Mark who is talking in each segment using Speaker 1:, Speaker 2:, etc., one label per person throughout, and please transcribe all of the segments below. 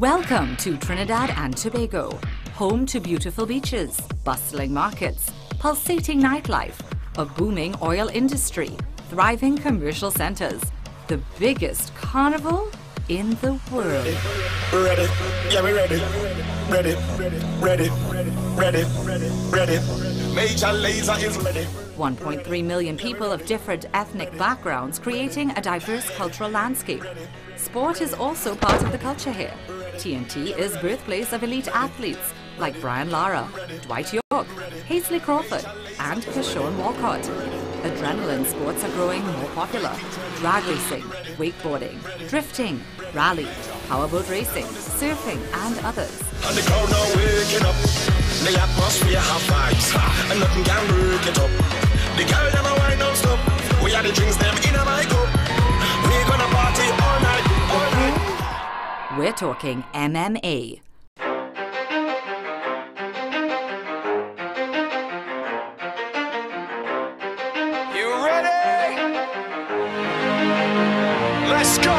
Speaker 1: Welcome to Trinidad and Tobago, home to beautiful beaches, bustling markets, pulsating nightlife, a booming oil industry, thriving commercial centers, the biggest carnival in the world.
Speaker 2: Ready, yeah, we ready. Ready, ready, ready, ready. Major laser is ready.
Speaker 1: 1.3 million people of different ethnic backgrounds creating a diverse cultural landscape. Sport is also part of the culture here. TNT is birthplace of elite athletes like Brian Lara, Dwight Yorke, Hasely Crawford, and Keshorn Walcott. Adrenaline sports are growing more popular. Drag racing, wakeboarding, drifting, rally, powerboat racing, surfing, and others.
Speaker 2: The waking up. The atmosphere vibes. And nothing can break it up. The girl them a wine non-stop. We are the drinks them in a my cup. We gonna party all night, all night.
Speaker 1: We're talking MMA.
Speaker 2: You ready? Let's go.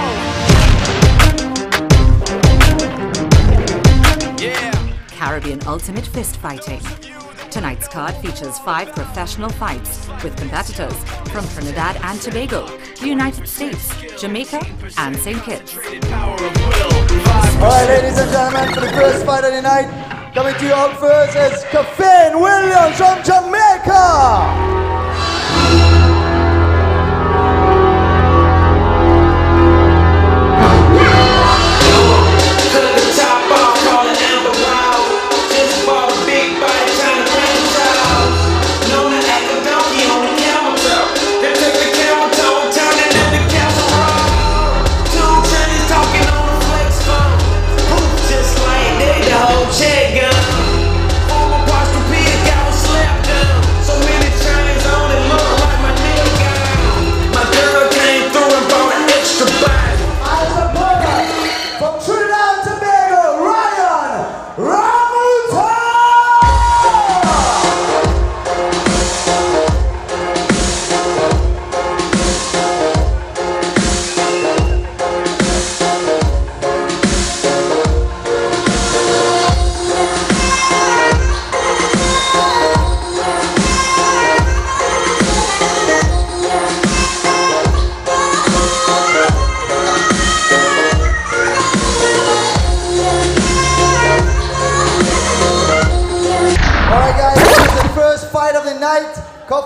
Speaker 2: Yeah.
Speaker 1: Caribbean Ultimate Fist Fighting. Tonight's card features five professional fights with competitors from Trinidad and Tobago, the United States, Jamaica, and St. Kitts.
Speaker 3: All right, ladies and gentlemen, for the first fight of the night, coming to you out first is Kaffaine Williams from Jamaica.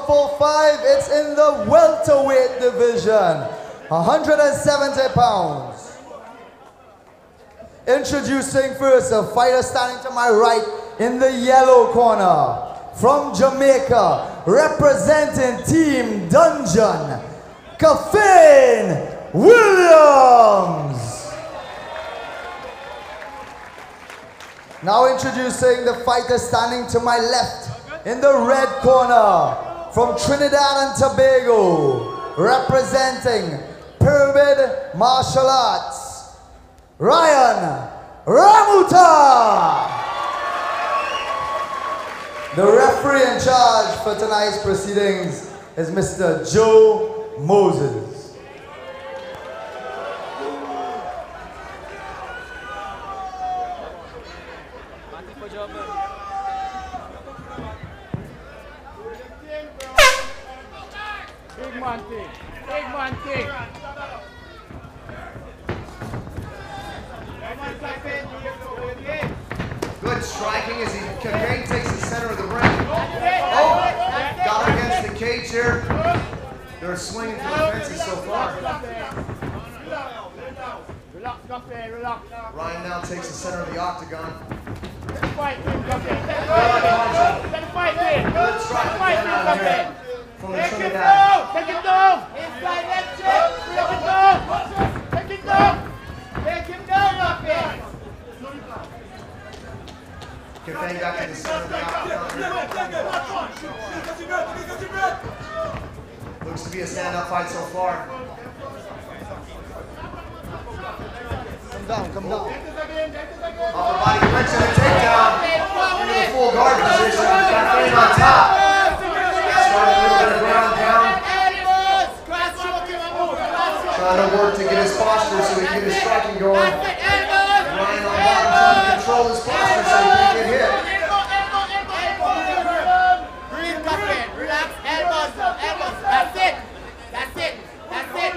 Speaker 3: Cup 4-5, it's in the welterweight division. 170 pounds. Introducing first a fighter standing to my right in the yellow corner. From Jamaica, representing Team Dungeon, Kaffaine Williams. Now introducing the fighter standing to my left in the red corner from Trinidad and Tobago, representing Pyramid Martial Arts, Ryan Ramoutar. The referee in charge for tonight's proceedings is Mr. Joe Moses.
Speaker 4: Man thing. Big man thing.
Speaker 5: Good striking as he Kane takes the center of the ring. Oh, got against the cage here. They're swinging for the fences so far.
Speaker 4: Relax, relax.
Speaker 5: Ryan now takes the center of the octagon.
Speaker 4: Let the fight in, Cafe. Let the fight in.
Speaker 5: Good strike
Speaker 4: Let the fight in,
Speaker 5: again out
Speaker 4: Cafe.
Speaker 5: here from the
Speaker 4: Take him down. Take him down. Inside that check. Take him down. Take him down. Take him down, Cafe.
Speaker 5: Kane got to the center of the octagon. Looks to be a standout fight so far.
Speaker 3: Come down, come down.
Speaker 5: Upper body clinch and a takedown. Into the full guard position. Kane on top. Trying to work to get his posture so he can get his striking going. Trying to control his posture so he get hit. Elbows.
Speaker 4: That's it. That's it. That's it.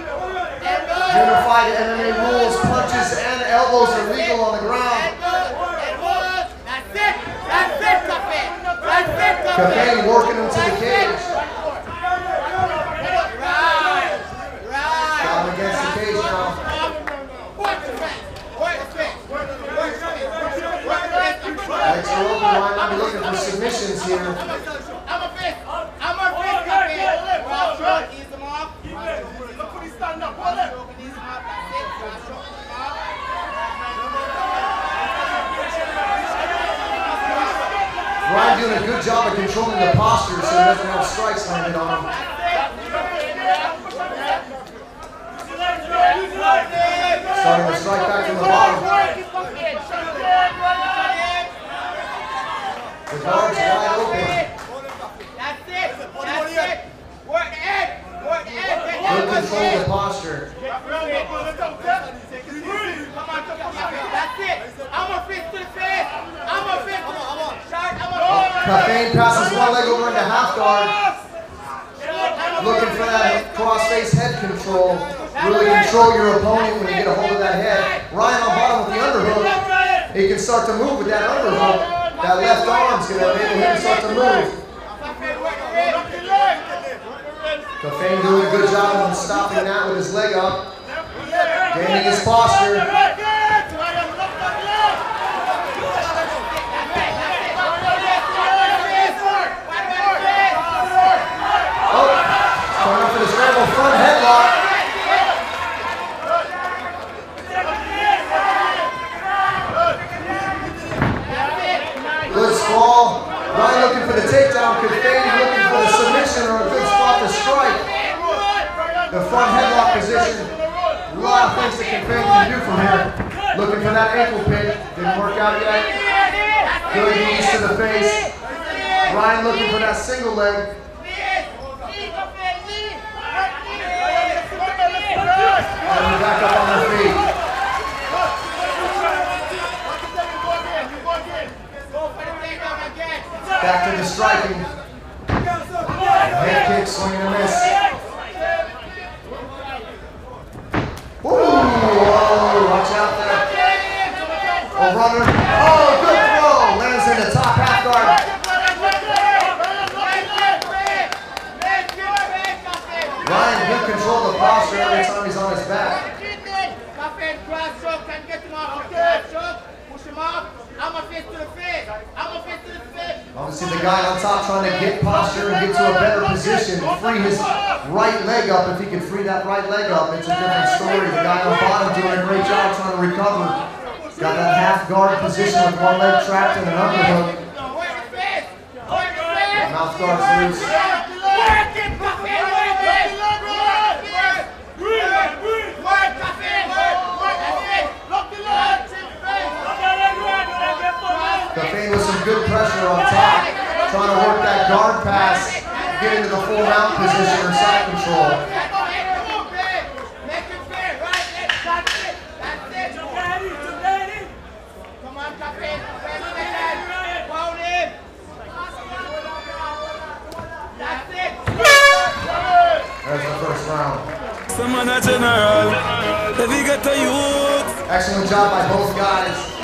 Speaker 5: Unified MMA rules. Punches
Speaker 4: and elbows
Speaker 5: are legal on the
Speaker 4: ground. That's it. That's it, That's it, Cuffin. Working into the
Speaker 5: cage. Might not be looking for submissions here.
Speaker 4: I'm a fist. I'm a fist, Cafe. Well, sure. Ease them off. Look when he stand up. Hold it. Ease them off. That's it. Well, sure. Ease them off.
Speaker 5: Ryan doing a good job of controlling the posture so he doesn't have strikes landed on him. Starting to strike back from the bottom. The.
Speaker 4: That's it. That's it. Work the head. Work the
Speaker 5: Good control of the posture.
Speaker 4: That's it. I'm a fist to the face. I'm a fist. Shot, I'm a fist.
Speaker 5: Passes one leg over into half guard. Looking for that cross-face head control. Really control your opponent when you get a hold of that head. Ryan on bottom with the underhook. He can start to move with that underhook. That left arm's going to enable him to start to move. Kaffaine doing a good job of stopping that with his leg up. Gaining his posture. Oh, going up for the scramble front headlock. Good sprawl. Ryan looking for the takedown. Kaffaine looking for the submission or a good spot to strike. The front headlock position. A lot of things that Kaffaine can do from here. Looking for that ankle pick. Didn't work out yet. Good knees to the face. Ryan looking for that single leg. And back up on their feet. Back to the striking. Head kick, swing and a miss. Ooh, whoa, watch out there. A runner. Oh, good throw. Lands in the top half guard. Ryan, good control of the posture every time he's on his back.
Speaker 4: I'm a fist to the face. I'm a fist to the face.
Speaker 5: Obviously, the guy on top trying to get posture and get to a better position, free his right leg up. If he can free that right leg up, it's a different story. The guy on the bottom doing a great job trying to recover. Got that half guard position with one leg trapped in an underhook. Mouth guard's loose. Good pressure on top. Trying to work that guard pass, get into the full mount position or side control.
Speaker 4: Make it fair, right? That's it. That's it. Come on, Cafe. Press the head. Pound him. That's it.
Speaker 5: There's the first round.
Speaker 2: Some man a general, if you get youth,
Speaker 5: Excellent job by both guys.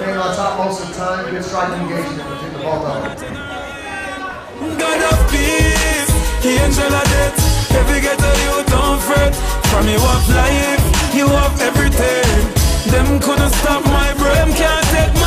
Speaker 5: Kaffaine on top most of the time. Good striking engagement between the both of them.
Speaker 2: the angel of death. Every
Speaker 6: ghetto you don't fret. From you up life, you up everything. Them couldn't stop my brain, can't take